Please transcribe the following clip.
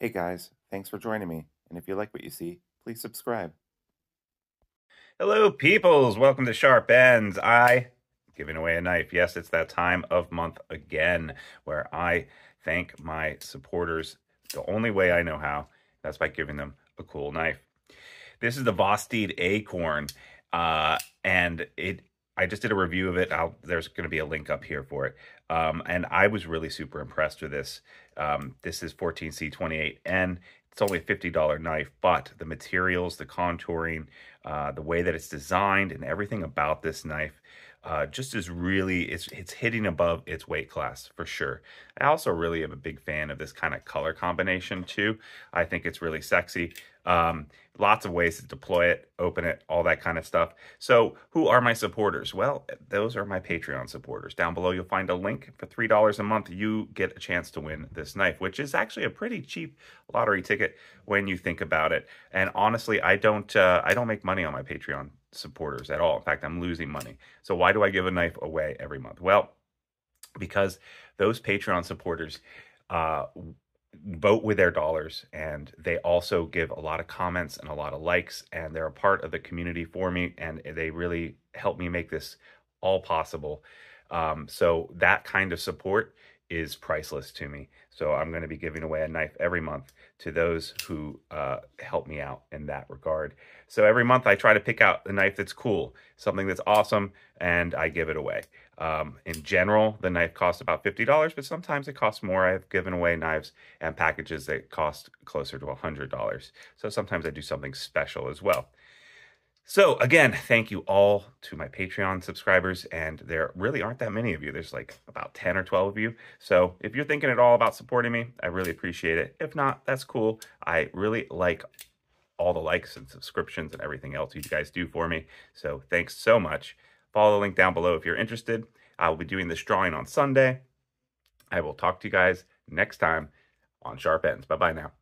Hey guys, thanks for joining me. And if you like what you see, please subscribe. Hello, peoples. Welcome to Sharp Ends. I giving away a knife. Yes, it's that time of month again where I thank my supporters the only way I know how. That's by giving them a cool knife. This is the Vosteed Acorn, uh, and it. I just did a review of it. I'll, there's going to be a link up here for it. Um, and I was really super impressed with this. Um, this is 14C28N. It's only a $50 knife, but the materials, the contouring, uh, the way that it's designed, and everything about this knife uh, just is really it's it's hitting above its weight class for sure. I also really am a big fan of this kind of color combination too. I think it's really sexy. Um, lots of ways to deploy it, open it, all that kind of stuff. So who are my supporters? Well, those are my Patreon supporters. Down below, you'll find a link for $3 a month. You get a chance to win this knife, which is actually a pretty cheap lottery ticket when you think about it. And honestly, I don't, uh, I don't make money on my Patreon supporters at all. In fact, I'm losing money. So why do I give a knife away every month? Well, because those Patreon supporters uh, vote with their dollars and they also give a lot of comments and a lot of likes and they're a part of the community for me and they really help me make this all possible. Um, so that kind of support is priceless to me. So I'm going to be giving away a knife every month to those who uh, help me out in that regard. So every month I try to pick out a knife that's cool, something that's awesome, and I give it away. Um, in general, the knife costs about $50, but sometimes it costs more. I've given away knives and packages that cost closer to $100. So sometimes I do something special as well. So again, thank you all to my Patreon subscribers, and there really aren't that many of you. There's like about 10 or 12 of you. So if you're thinking at all about supporting me, I really appreciate it. If not, that's cool. I really like all the likes and subscriptions and everything else you guys do for me. So thanks so much. Follow the link down below if you're interested. I will be doing this drawing on Sunday. I will talk to you guys next time on Sharp Ends. Bye-bye now.